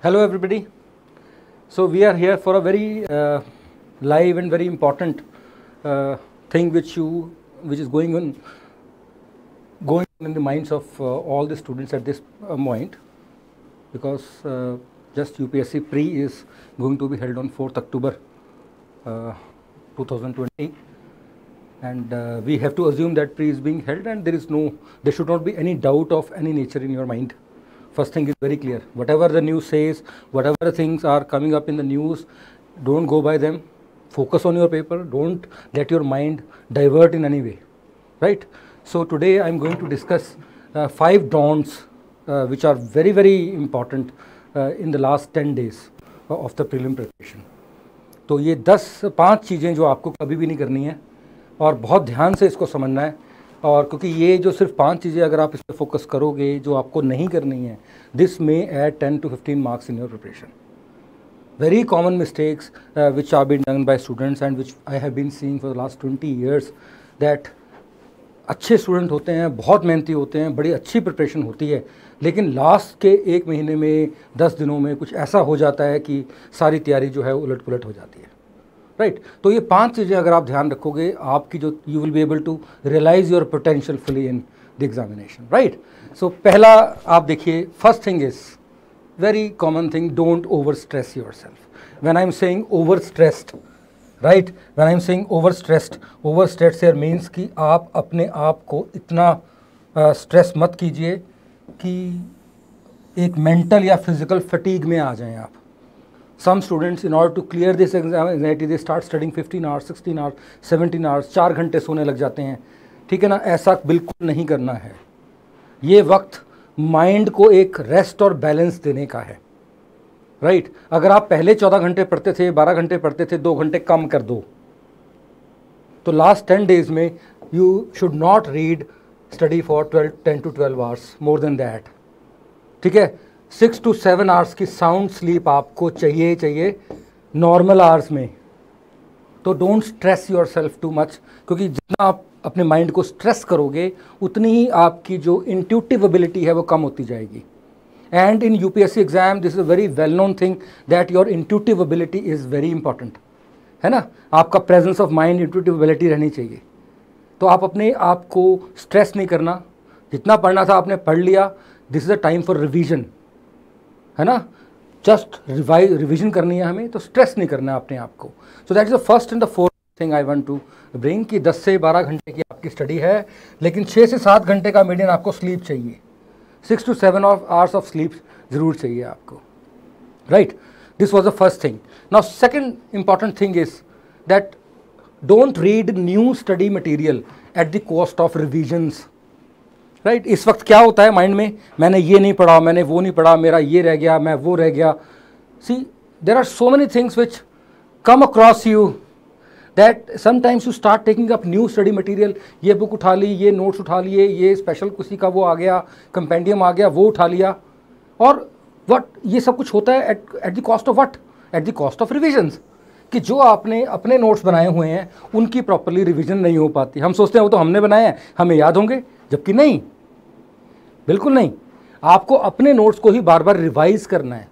Hello everybody. So we are here for a very uh, live and very important uh, thing which you which is going on going in the minds of uh, all the students at this uh, point because uh, just UPSC pre is going to be held on 4th October uh, 2020 and we have to assume that pre is being held and there is no there should not be any doubt of any nature in your mind first thing is very clear whatever the news says whatever things are coming up in the news don't go by them focus on your paper don't let your mind divert in any way right so today i'm going to discuss uh, five don'ts uh, which are very very important uh, in the last 10 days of the prelim preparation तो ये 10 पाँच चीज़ें जो आपको कभी भी नहीं करनी है और बहुत ध्यान से इसको समझना है और क्योंकि ये जो सिर्फ़ पाँच चीज़ें अगर आप इस पर फोकस करोगे जो आपको नहीं करनी है this may add ten to fifteen marks in your preparation common mistakes uh, which are being done by students and which I have been seeing for the last 20 years that अच्छे student होते हैं बहुत मेहनती होते हैं बड़ी अच्छी preparation होती है लेकिन लास्ट के एक महीने में दस दिनों में कुछ ऐसा हो जाता है कि सारी तैयारी जो है उलट पुलट हो जाती है। Right right? तो ये पाँच चीज़ें अगर आप ध्यान रखोगे आपकी जो you will be able to realise your potential fully in the examination right so पहला आप देखिए first thing is very common thing don't over stress yourself when I am saying over stressed right when I am saying over stressed over stress share means कि आप अपने आप को इतना stress uh, मत कीजिए कि एक मेंटल या फ़िज़िकल फटीग में आ जाएँ आप। Some students, in order to clear this anxiety, they start studying 15 hours 16 hours 17 hours, चार घंटे सोने लग जाते हैं। ठीक है ना? ऐसा बिल्कुल नहीं करना है। ये वक्त माइंड को एक रेस्ट और बैलेंस देने का है। Right right? अगर आप पहले चौदह घंटे पढ़ते थे, बारह घंटे पढ़ते थे, दो घंटे कम कर दो। तो लास्ट टेन डेज़ में you should not read study for twelve ten to twelve hours more than that ठीक है? सिक्स टू सेवन आवर्स की साउंड स्लीप आपको चाहिए चाहिए नॉर्मल आवर्स में। तो don't stress yourself too much क्योंकि जितना आप अपने माइंड को स्ट्रेस करोगे, उतनी ही आपकी जो इंट्यूटिव एबिलिटी है वो कम होती जाएगी। And in U P S C exam this is a very well known thing that your intuitive ability is very important है ना? आपका presence of mind intuitive ability रहनी चाहिए। तो आप अपने आप को स्ट्रेस नहीं करना। जितना पढ़ना था आपने पढ़ लिया। This is a time for revision है ना? जस्ट रिवाइज रिविजन करनी है हमें तो स्ट्रेस नहीं करना है अपने आप को। So that is the first and the fourth thing I want to bring कि 10 से 12 घंटे की आपकी स्टडी है, लेकिन 6 से 7 घंटे का मीडियन आपको स्लीप चाहिए। Six to seven of hours of sleep ज़रूर चाहिए आपको। Right this was the first thing now second important thing is that don't read new study material at the cost of revisions right इस वक्त क्या होता है mind में? मैंने ये नहीं पढ़ा, मैंने वो नहीं पढ़ा, मेरा ये रह गया, मैं वो रह गया। See there are so many things which come across you that sometimes you start taking up new study material ये बुक उठा ली, ये नोट्स उठा लिए, ये स्पेशल किसी का वो आ गया कंपेंडियम आ गया, वो उठा लिया। और वट ये सब कुछ होता है at at the cost of what at the cost of revisions कि जो आपने अपने नोट्स बनाए हुए हैं, उनकी प्रॉपरली रिविजन नहीं हो पाती। हम सोचते हैं, वो तो हमने बनाए हैं, हमें याद होंगे। जबकि नहीं। बिल्कुल नहीं। आपको अपने नोट्स को ही बार बार रिवाइज करना है।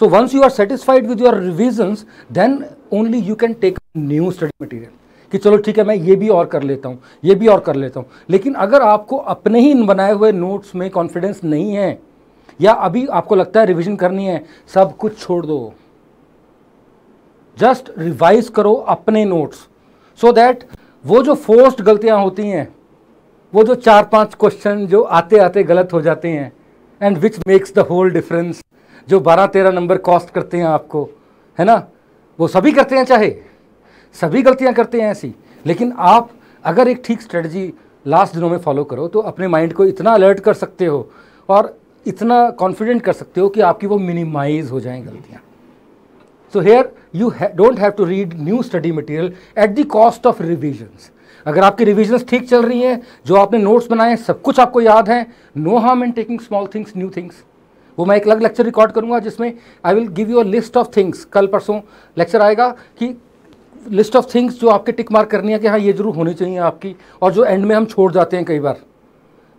So once you are satisfied with your revisions then only you can take new study material कि चलो ठीक है, मैं ये भी और कर लेता हूँ, ये भी और कर लेता हूँ। लेकिन अगर आपको अपने ही बनाए हुए नोट्स में कॉन्फिडेंस नहीं है, या अभी आपको लगता है रिविजन करनी है, सब कुछ छोड़ दो। जस्ट रिवाइज करो अपने नोट्स सो दैट वो जो फोर्स्ड गलतियाँ होती हैं वो जो चार पाँच क्वेश्चन जो आते आते गलत हो जाते हैं and which makes the whole difference जो बारह तेरह नंबर कॉस्ट करते हैं आपको, है ना? वो सभी करते हैं चाहे? सभी गलतियाँ करते हैं ऐसी। लेकिन आप अगर एक ठीक स्ट्रेटजी लास्ट दिनों में फॉलो करो तो अपने माइंड को इतना अलर्ट कर सकते हो, और इतना कॉन्फिडेंट कर सकते हो कि आपकी वो मिनिमाइज हो जाएँ गलतियाँ। So here you don't have to read new study material at the cost of revisions अगर आपकी रिविजन्स ठीक चल रही हैं, जो आपने नोट्स बनाए हैं सब कुछ आपको याद है no harm in taking small things new things वो मैं एक अलग लेक्चर रिकॉर्ड करूँगा जिसमें I will give you a list of things कल परसों लेक्चर आएगा कि लिस्ट ऑफ़ थिंग्स जो आपके टिक मार्क करनी है कि हाँ ये ज़रूर होनी चाहिए आपकी, और जो एंड में हम छोड़ जाते हैं कई बार.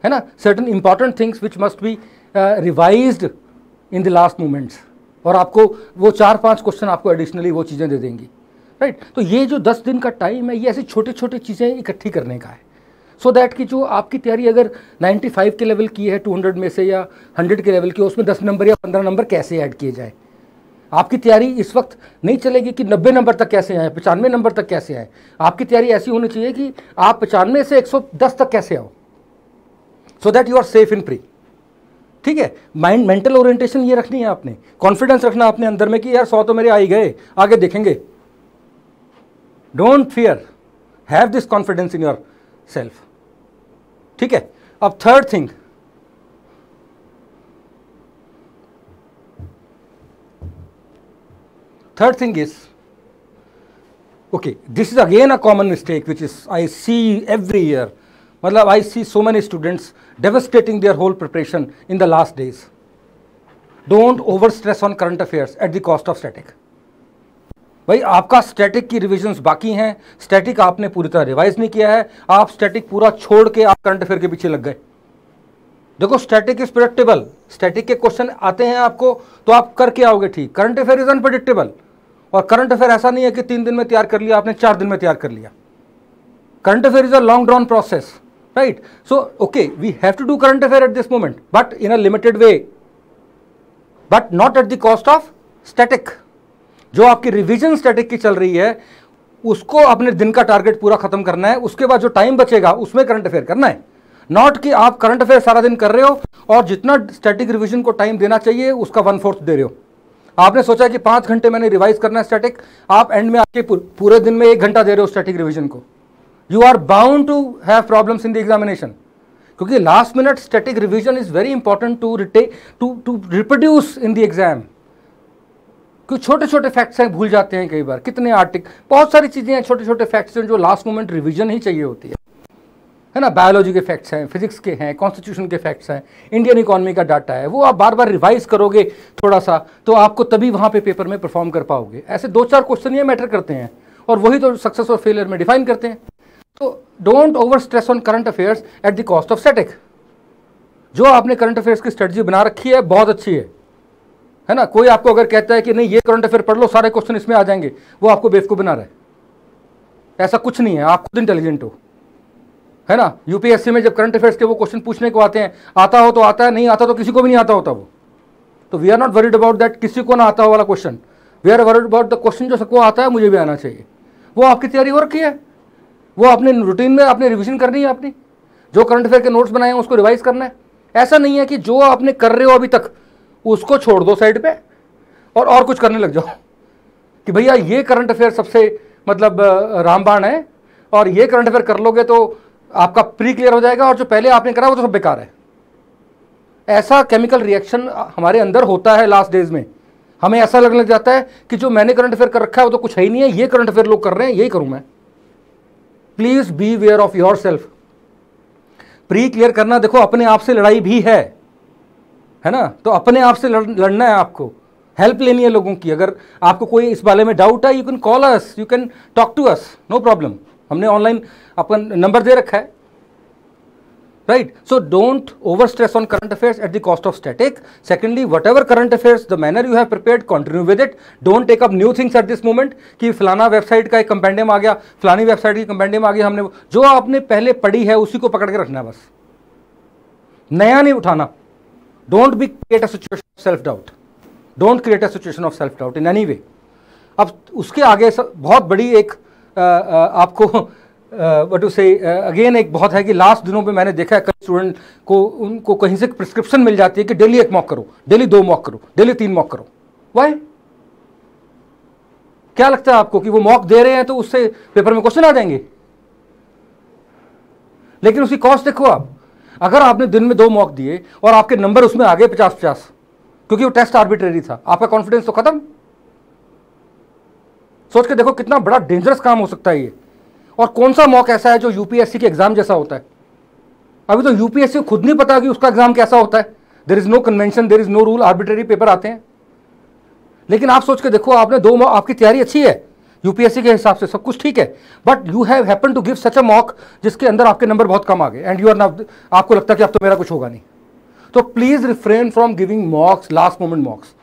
है ना? Certain important things which must be revised in the last moments और आपको वो चार पाँच क्वेश्चन आपको एडिशनली वो चीज़ें दे देंगी राइट right? तो ये जो दस दिन का टाइम है, ये ऐसी छोटे छोटे चीज़ें इकट्ठी करने का है। सो so दैट कि जो आपकी तैयारी अगर 95 के लेवल की है 200 में से या 100 के लेवल की, उसमें 10 नंबर या 15 नंबर कैसे ऐड किए जाए? आपकी तैयारी इस वक्त नहीं चलेगी कि 90 नंबर तक कैसे आए, पचानवे नंबर तक कैसे आए। आपकी तैयारी ऐसी होनी चाहिए कि आप पचानवे से 110 तक कैसे आओ? So that you are safe in pre ठीक है? माइंड मेंटल ओरिएंटेशन ये रखनी है आपने। कॉन्फिडेंस रखना अपने अंदर में कि यार सौ तो मेरे आ ही गए, आगे देखेंगे। Don't fear have this confidence in yourself ठीक है? अब third thing third thing is, okay, this is again a common mistake which is i see every year. Matlab, i see so many students devastating their whole preparation in the last days. Don't over stress on current affairs at the cost of static. भाई, आपका static की revisions बाकी हैं। Static आपने पूरी तरह revise नहीं किया है। आप स्टैटिक पूरा छोड़ के आप करंट अफेयर के पीछे लग गए। देखो स्टैटिक इज़ प्रोडिक्टेबल स्टैटिक के क्वेश्चन आते हैं आपको तो आप करके आओगे ठीक। करंट अफेयर इज़ अनप्रडिक्टेबल और करंट अफेयर ऐसा नहीं है कि तीन दिन में तैयार कर लिया, आपने चार दिन में तैयार कर लिया। Current affair is a long drawn process right so okay we have to do current affair at this moment but in a limited way but not at the cost of static जो आपकी revision static की चल रही है, उसको अपने दिन का टारगेट पूरा खत्म करना है, उसके बाद जो टाइम बचेगा, उसमें करंट अफेयर करना है। नॉट कि आप करंट अफेयर सारा दिन कर रहे हो, और जितना स्टैटिक रिविजन को टाइम देना चाहिए, उसका वन फोर्थ दे रहे हो। आपने सोचा कि पाँच घंटे मैंने रिवाइज करना है स्टैटिक आप एंड में आके पूरे दिन में एक घंटा दे रहे हो स्टैटिक रिविजन को। You are bound to have problems in the examination क्योंकि last minute static revision is very important to retain to to reproduce in the exam क्योंकि छोटे छोटे फैक्ट्स हैं, भूल जाते हैं कई बार। कितने आर्टिक बहुत सारी चीज़ें हैं छोटे छोटे फैक्ट्स हैं जो लास्ट मोमेंट रिविजन ही चाहिए होती है। है ना? बायोलॉजी के फैक्ट्स हैं फिजिक्स के हैं कॉन्स्टिट्यूशन के फैक्ट्स हैं इंडियन इकोनॉमी का डाटा है, वो आप बार बार रिवाइज करोगे थोड़ा सा तो आपको तभी वहाँ पे पेपर में परफॉर्म कर पाओगे। ऐसे दो चार क्वेश्चन ये मैटर करते हैं, और वही तो सक्सेस और फेलियर में डिफाइन करते हैं। तो don't over stress on current affairs at the cost of static जो आपने करंट अफेयर्स की स्ट्रेटजी बना रखी है, बहुत अच्छी है। है ना? कोई आपको अगर कहता है कि नहीं, ये करंट अफेयर पढ़ लो, सारे क्वेश्चन इसमें आ जाएँगे। वो आपको बेवकूफ़ बना रहा है। ऐसा कुछ नहीं है। आप खुद इंटेलिजेंट हो। है ना? यूपीएससी में जब करंट अफेयर्स के वो क्वेश्चन पूछने को आते हैं, आता हो तो आता है, नहीं आता तो किसी को भी नहीं आता होता वो। तो we are not worried about that किसी को ना आता हो वाला question we are worried about the question जो सबको आता है, मुझे भी आना चाहिए। वो आपकी तैयारी हो रखी है? वो अपने रूटीन में आपने रिविजन करनी है अपनी जो करंट अफेयर के नोट्स बनाए हैं, उसको रिवाइज करना है। ऐसा नहीं है कि जो आपने कर रहे हो अभी तक, उसको छोड़ दो साइड पे और और कुछ करने लग जाओ। कि भैया, ये करंट अफेयर सबसे मतलब रामबाण है और ये करंट अफेयर कर लोगे तो आपका प्री क्लियर हो जाएगा और जो पहले आपने करा वो तो सब बेकार है। ऐसा केमिकल रिएक्शन हमारे अंदर होता है लास्ट डेज़ में। हमें ऐसा लगने लग जाता है कि जो मैंने करंट अफेयर कर रखा है वो तो कुछ है ही नहीं है, ये करंट अफेयर लोग कर रहे हैं, यही करूँ मैं। Please be aware of yourself pre clear करना देखो अपने आप से लड़ाई भी है। है ना? तो अपने आप से लड़, लड़ना है आपको। हेल्प लेनी है लोगों की। अगर आपको कोई इस बारे में डाउट है you can call us you can talk to us no problem हमने ऑनलाइन अपन नंबर दे रखा है। Right so don't over stress on current affairs at the cost of static secondly whatever current affairs the manner you have prepared continue with it don't take up new things at this moment कि फलाना website का एक compendium आ गया फलानी website की compendium आ गया हमने जो आपने पहले पढ़ी है उसी को पकड़ के रखना बस नया नहीं उठाना don't be create a situation of self doubt don't create a situation of self doubt in any way अब उसके आगे बहुत बड़ी एक आ, आ, आपको वट टू से अगेन एक बहुत है कि लास्ट दिनों में मैंने देखा है, कई स्टूडेंट को, उनको कहीं से प्रिस्क्रिप्शन मिल जाती है कि डेली एक मॉक करो डेली दो मॉक करो डेली तीन मॉक करो। वाई क्या लगता है आपको कि वो मॉक दे रहे हैं तो उससे पेपर में क्वेश्चन आ जाएँगे? लेकिन उसकी कॉस्ट देखो आप। अगर आपने दिन में दो मॉक दिए और आपके नंबर उसमें आ गए पचास पचास क्योंकि वो टेस्ट आर्बिट्रेरी था, आपका कॉन्फिडेंस तो खत्म। सोच के देखो कितना बड़ा डेंजरस काम हो सकता है ये। और कौन सा मॉक ऐसा है जो यूपीएससी के एग्ज़ाम जैसा होता है? अभी तो यूपीएससी खुद नहीं पता कि उसका एग्ज़ाम कैसा होता है। There is no convention there is no rule arbitrary paper आते हैं। लेकिन आप सोच के देखो, आपने दो आपकी तैयारी अच्छी है। यूपीएससी के हिसाब से सब कुछ ठीक है। But you have happen to give such a mock जिसके अंदर आपके नंबर बहुत कम आ गए। एंड यू आर नाउ आपको लगता है कि अब तो मेरा कुछ होगा नहीं। तो please refrain from giving mocks last moment mocks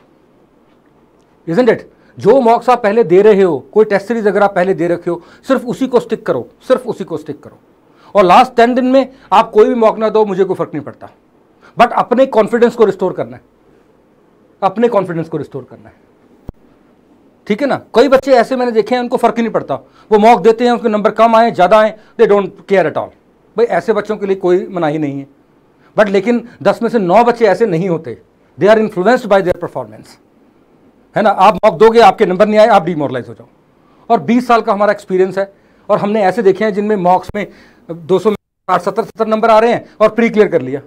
isn't it जो मॉक्स आप पहले दे रहे हो, कोई टेस्ट सीरीज़ अगर आप पहले दे रखे हो, सिर्फ़ उसी को स्टिक करो, सिर्फ़ उसी को स्टिक करो। और लास्ट टेन दिन में आप कोई भी मॉक ना दो, मुझे कोई फ़र्क नहीं पड़ता। बट अपने कॉन्फिडेंस को रिस्टोर करना है। अपने कॉन्फिडेंस को रिस्टोर करना है। ठीक है ना? कई बच्चे ऐसे मैंने देखे हैं, उनको फ़र्क ही नहीं पड़ता। वो मॉक देते हैं, उनके नंबर कम आए, ज़्यादा आए they don't care at all भाई, ऐसे बच्चों के लिए कोई मनाही नहीं है। बट लेकिन दस में से नौ बच्चे ऐसे नहीं होते। They are influenced by their performance है ना? आप मॉक दोगे, आपके नंबर नहीं आए, आप डिमोरलाइज हो जाओ। और 20 साल का हमारा एक्सपीरियंस है, और हमने ऐसे देखे हैं जिनमें मॉक्स में 200 में सत्तर सत्तर नंबर आ रहे हैं, और प्री क्लियर कर लिया।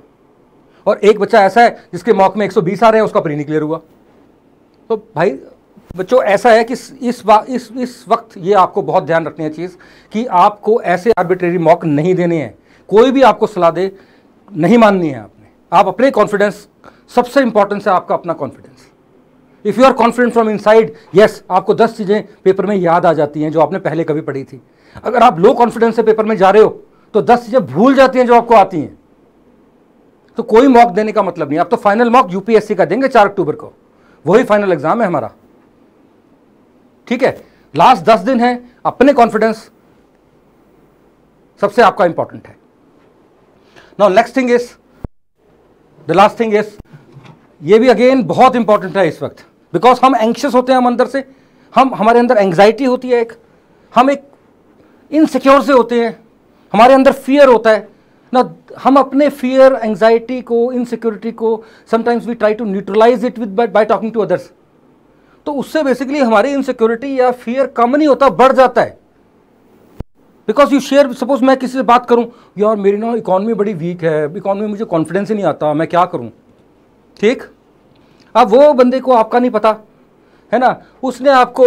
और एक बच्चा ऐसा है, जिसके मॉक में 120 आ रहे हैं, उसका प्री नहीं क्लियर हुआ। तो भाई, बच्चों, ऐसा है कि इस इस इस वक्त ये आपको बहुत ध्यान रखनी है चीज़, कि आपको ऐसे आर्बिट्रेरी मॉक नहीं देने हैं। कोई भी आपको सलाह दे, नहीं माननी है आपने। आप अपने कॉन्फिडेंस सबसे इंपॉर्टेंस है आपका अपना confidence if you are confident from inside yes आपको दस चीज़ें पेपर में याद आ जाती हैं जो आपने पहले कभी पढ़ी थी। अगर आप लो कॉन्फिडेंस से पेपर में जा रहे हो तो दस चीज़ें भूल जाती हैं जो आपको आती हैं। तो कोई मॉक देने का मतलब नहीं आप तो फाइनल मॉक यूपीएससी का देंगे चार अक्टूबर को। वही फाइनल एग्ज़ाम है हमारा। ठीक है? लास्ट दस दिन है, अपने कॉन्फिडेंस सबसे आपका इंपॉर्टेंट है। Now next thing is the last thing is ये भी अगेन बहुत इंपॉर्टेंट है इस वक्त। बिकॉज़ हम एंक्शस होते हैं हम अंदर से। हम, हमारे अंदर एंग्जाइटी होती है एक। हम एक इनसिक्योर से होते हैं। हमारे अंदर फियर होता है। ना, हम अपने फियर एंग्जाइटी को इनसिक्योरिटी को sometimes we try to neutralise it with by talking to others तो उससे बेसिकली हमारी इनसिक्योरिटी या फियर कम नहीं होता, बढ़ जाता है। बिकॉज़ यू शेयर सपोज़ मैं किसी से बात करूँ, यार, मेरी ना इकॉनमी बड़ी वीक है। इकॉनमी मुझे कॉन्फिडेंस ही नहीं आता। मैं क्या करूँ? ठीक? अब वो बंदे को आपका नहीं पता, है ना? उसने आपको,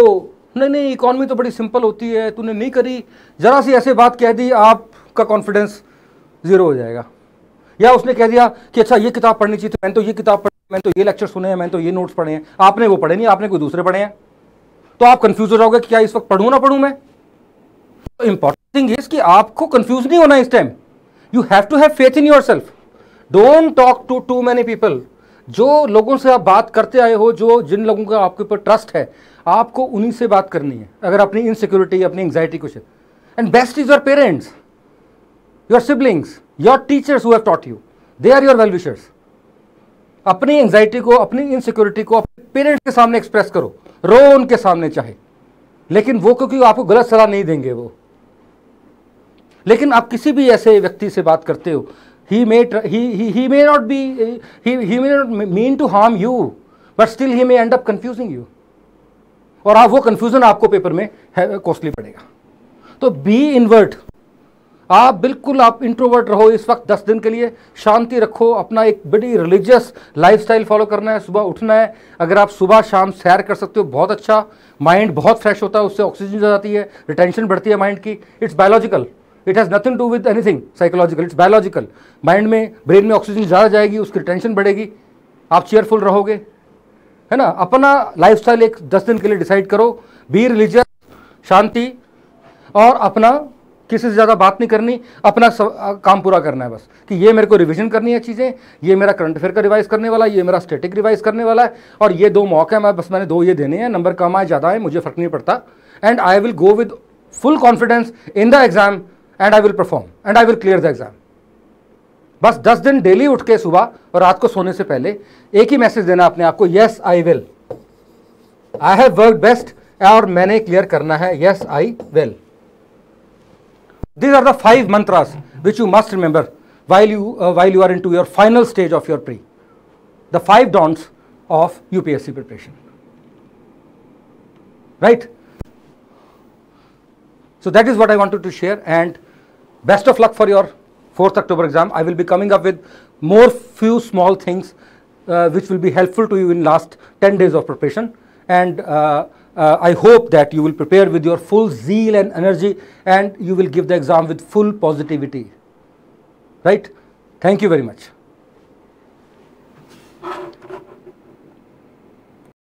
नहीं नहीं इकॉनमी तो बड़ी सिंपल होती है, तूने नहीं करी। ज़रा सी ऐसे बात कह दी, आपका कॉन्फिडेंस ज़ीरो हो जाएगा। या उसने कह दिया कि अच्छा ये किताब पढ़नी चाहिए मैंने तो ये किताब पढ़ी, मैंने तो ये लेक्चर सुने हैं, मैंने तो ये नोट्स पढ़े हैं। आपने वो पढ़े नहीं, आपने कोई दूसरे पढ़े हैं। तो आप कंफ्यूज हो जाओगे कि क्या इस वक्त पढ़ूँ ना पढ़ूँ मैं? तो इंपॉर्टेंट थिंग इज़ कि आपको कंफ्यूज नहीं होना इस time you have to have faith in yourself don't talk to too many people जो लोगों से आप बात करते आए हो, जो जिन लोगों का आपके ऊपर ट्रस्ट है, आपको उन्हीं से बात करनी है, अगर अपनी इनसिक्योरिटी अपनी एंग्जाइटी कुछ and best is your parents your siblings your teachers who have taught you they are your well wishers अपनी एंग्जाइटी को, अपनी इनसिक्योरिटी को अपने पेरेंट्स के सामने एक्सप्रेस करो। रो उनके सामने चाहे। लेकिन वो क्योंकि आपको गलत सलाह नहीं देंगे वो। लेकिन आप किसी भी ऐसे व्यक्ति से बात करते हो he may he, he, he may not be he, he may not mean to harm you but still he may end up confusing you. और आप वो कंफ्यूजन आपको पेपर में कॉस्टली पड़ेगा। तो बी इन्वर्ट आप बिल्कुल आप इंट्रोवर्ट रहो इस वक्त दस दिन के लिए। शांति रखो अपना एक बड़ी रिलीजियस लाइफस्टाइल फॉलो करना है सुबह उठना है। अगर आप सुबह शाम सैर कर सकते हो बहुत अच्छा। माइंड बहुत फ्रेश होता है उससे ऑक्सीजन जाती है रिटेंशन बढ़ती है माइंड की। It's biological it has nothing to with anything psychological it's biological mind में ब्रेन में ऑक्सीजन ज़्यादा जाएगी, उसकी टेंशन बढ़ेगी। आप चेयरफुल रहोगे। है ना? अपना लाइफ एक दस दिन के लिए डिसाइड करो। बी रिलीजियस शांति, और अपना किसी से ज़्यादा बात नहीं करनी। अपना सब काम पूरा करना है बस। कि ये मेरे को रिवीजन करनी है चीज़ें, ये मेरा करंट अफेयर का रिवाइज करने वाला है, ये मेरा स्टेटिक रिवाइज करने वाला है, और ये दो मौके हैं, मैं बस, मैंने दो ये देने हैं नंबर कम आए, ज़्यादा है मुझे फ़र्क नहीं पड़ता। And I will go with full confidence in the exam and I will perform and I will clear the exam बस दस दिन डेली उठ के सुबह और रात को सोने से पहले एक ही मैसेज देना अपने आपको yes I will I have work best और मैंने क्लियर करना है yes I will these are the five mantras which you must remember while you while you are into your final stage of your pre the five don'ts of UPSC preparation right? So that is what I wanted to share and best of luck for your 4th October exam. I will be coming up with more few small things uh, which will be helpful to you in last 10 days of preparation and uh, uh, I hope that you will prepare with your full zeal and energy and you will give the exam with full positivity. Right? Thank you very much.